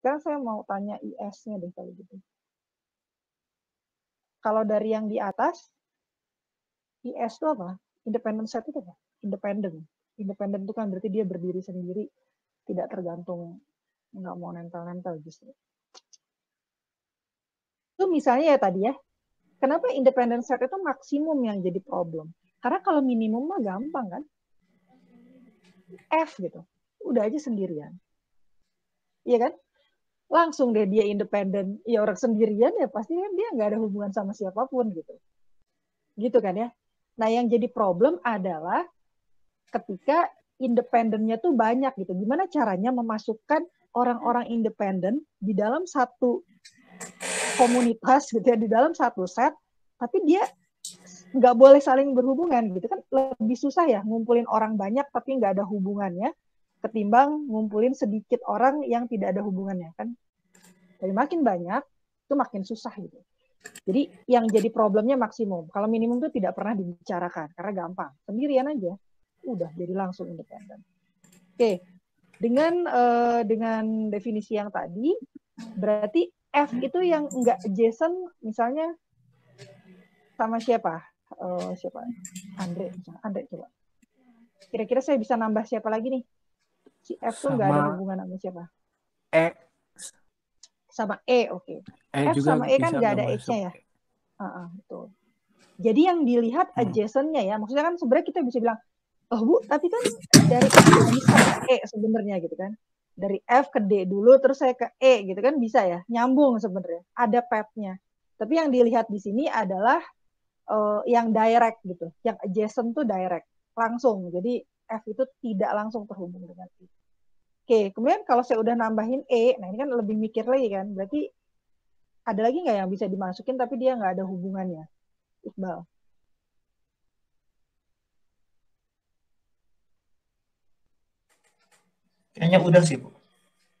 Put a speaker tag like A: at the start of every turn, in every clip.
A: Sekarang saya mau tanya IS-nya deh kalau gitu. Kalau dari yang di atas, IS itu apa? Independent set itu apa? Independent. Independent itu kan berarti dia berdiri sendiri, tidak tergantung, nggak mau nempel-nempel justru. Itu misalnya ya tadi ya, kenapa independent set itu maksimum yang jadi problem? Karena kalau minimum mah gampang kan? F gitu, udah aja sendirian. Iya kan? Langsung deh dia independen. Ya orang sendirian ya pasti kan dia nggak ada hubungan sama siapa pun gitu. Gitu kan ya. Nah yang jadi problem adalah ketika independennya tuh banyak gitu. Gimana caranya memasukkan orang-orang independen di dalam satu komunitas gitu ya di dalam satu set tapi dia nggak boleh saling berhubungan gitu. Kan lebih susah ya ngumpulin orang banyak tapi nggak ada hubungannya ketimbang ngumpulin sedikit orang yang tidak ada hubungannya kan. Jadi makin banyak itu makin susah gitu. Jadi yang jadi problemnya maksimum. Kalau minimum itu tidak pernah dibicarakan karena gampang. Sendirian aja udah jadi langsung independen. Oke. Dengan uh, dengan definisi yang tadi berarti F itu yang enggak adjacent misalnya sama siapa? Uh, siapa? Andre, Andre coba. Kira-kira saya bisa nambah siapa lagi nih? Si F tuh nggak ada hubungan sama siapa?
B: E.
A: Sama E, oke. Okay. E F sama E kan nggak ada H-nya ya? Uh, uh, betul. Jadi yang dilihat hmm. adjacent-nya ya, maksudnya kan sebenarnya kita bisa bilang, oh bu, tapi kan dari bisa ke E sebenarnya gitu kan. Dari F ke D dulu, terus saya ke E gitu kan bisa ya, nyambung sebenarnya. Ada path-nya. Tapi yang dilihat di sini adalah uh, yang direct gitu, yang adjacent tuh direct, langsung. Jadi F itu tidak langsung terhubung dengan I. Oke, kemudian kalau saya udah nambahin E, nah ini kan lebih mikir lagi kan, berarti ada lagi nggak yang bisa dimasukin tapi dia nggak ada hubungannya? Iqbal.
B: Kayaknya udah sih, Bu.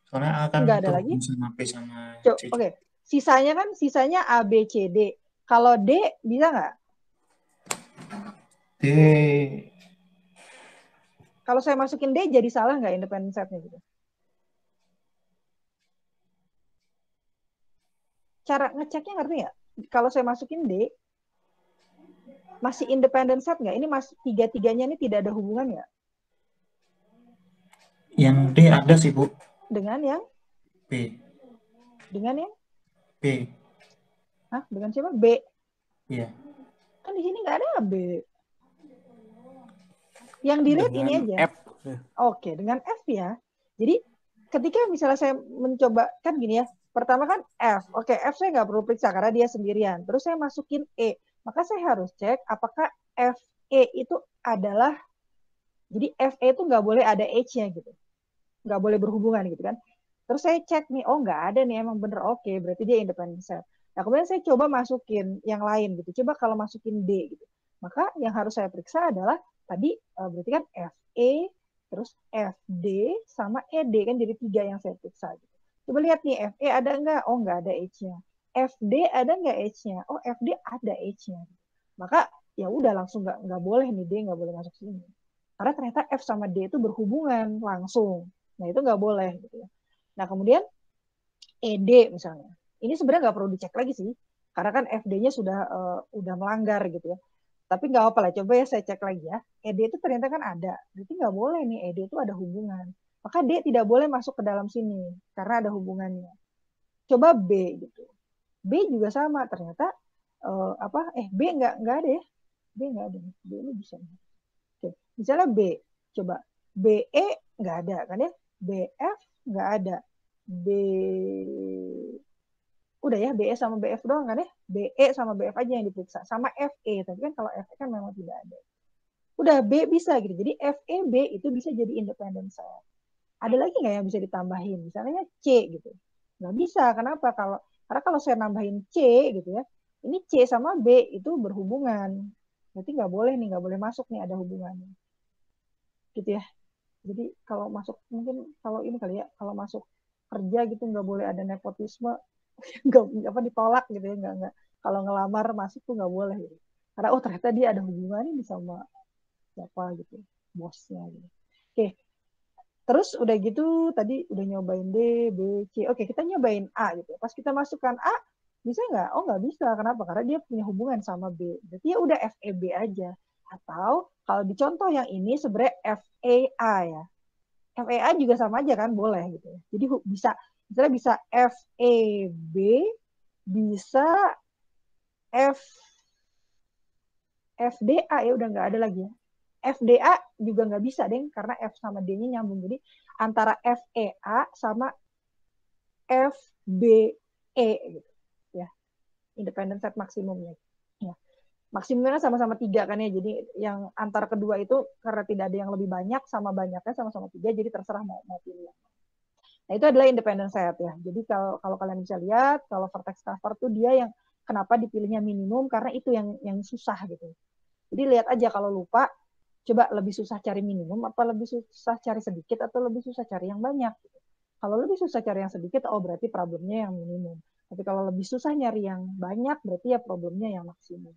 B: Soalnya akan
A: nggak ada lagi.
B: sama P sama
A: Oke, okay. sisanya kan sisanya A, B, C, D. Kalau D bisa nggak?
B: D
A: kalau saya masukin D jadi salah nggak independent setnya gitu? Cara ngeceknya ngerti nggak? Kalau saya masukin D, masih independent set nggak? Ini masih tiga-tiganya ini tidak ada hubungan nggak?
B: Yang D ada sih, Bu.
A: Dengan yang?
B: B.
A: Dengan yang?
B: B.
A: Hah? Dengan siapa? B.
B: Iya.
A: Kan di sini nggak ada B. Yang dilihat ini aja.
B: F.
A: Oke, dengan F ya. Jadi ketika misalnya saya mencoba kan gini ya. Pertama kan F. Oke, F saya nggak perlu periksa karena dia sendirian. Terus saya masukin E. Maka saya harus cek apakah F E itu adalah jadi FE itu nggak boleh ada H-nya gitu. Nggak boleh berhubungan gitu kan. Terus saya cek nih, oh nggak ada nih emang bener oke, okay, berarti dia independent set. Nah kemudian saya coba masukin yang lain gitu. Coba kalau masukin D gitu. Maka yang harus saya periksa adalah tadi uh, berarti kan FE terus FD sama ED kan jadi tiga yang saya periksa gitu. Coba lihat nih FE ada enggak? Oh enggak ada H-nya. FD ada enggak H-nya? Oh FD ada H-nya. Maka ya udah langsung enggak enggak boleh nih D enggak boleh masuk sini. Karena ternyata F sama D itu berhubungan langsung. Nah itu enggak boleh gitu ya. Nah kemudian ED misalnya. Ini sebenarnya nggak perlu dicek lagi sih, karena kan FD-nya sudah uh, udah melanggar gitu ya. Tapi nggak apa lah, coba ya saya cek lagi ya. ED itu ternyata kan ada. Berarti nggak boleh nih, ED itu ada hubungan. Maka D tidak boleh masuk ke dalam sini, karena ada hubungannya. Coba B gitu. B juga sama, ternyata uh, apa? Eh B nggak nggak ada ya? B nggak ada. B ini bisa. Oke, misalnya B, coba BE nggak ada kan ya? BF nggak ada. B udah ya BE sama BF doang kan ya? BE sama BF aja yang diperiksa. Sama FE tapi kan kalau FE kan memang tidak ada. Udah B bisa gitu. Jadi FE B itu bisa jadi independent cell. Ada lagi nggak yang bisa ditambahin? Misalnya C gitu. Nggak bisa. Kenapa? Kalau karena kalau saya nambahin C gitu ya ini C sama B itu berhubungan. Berarti nggak boleh nih nggak boleh masuk nih ada hubungannya. Gitu ya. Jadi kalau masuk mungkin kalau ini kali ya kalau masuk kerja gitu nggak boleh ada nepotisme nggak apa ditolak gitu ya nggak nggak kalau ngelamar masuk tuh nggak boleh gitu karena oh ternyata dia ada hubungan ini sama siapa gitu bosnya gitu oke terus udah gitu tadi udah nyobain D, B, C. Oke, kita nyobain A gitu. Pas kita masukkan A, bisa nggak? Oh nggak bisa. Kenapa? Karena dia punya hubungan sama B. Berarti ya udah FEB aja. Atau kalau di contoh yang ini sebenarnya FAA ya. FAA juga sama aja kan, boleh gitu. ya. Jadi bisa misalnya bisa FEB, bisa F FDA ya udah nggak ada lagi ya. FDA juga nggak bisa deh karena F sama D-nya nyambung. Jadi antara FEA sama FBE gitu ya. Independent set maksimumnya. Ya. Maksimumnya sama-sama tiga kan ya. Jadi yang antara kedua itu karena tidak ada yang lebih banyak sama banyaknya sama-sama tiga. Jadi terserah mau mau pilih yang. Nah itu adalah independent set ya. Jadi kalau kalau kalian bisa lihat kalau vertex cover tuh dia yang kenapa dipilihnya minimum karena itu yang yang susah gitu. Jadi lihat aja kalau lupa coba lebih susah cari minimum apa lebih susah cari sedikit atau lebih susah cari yang banyak. Kalau lebih susah cari yang sedikit, oh berarti problemnya yang minimum. Tapi kalau lebih susah nyari yang banyak, berarti ya problemnya yang maksimum.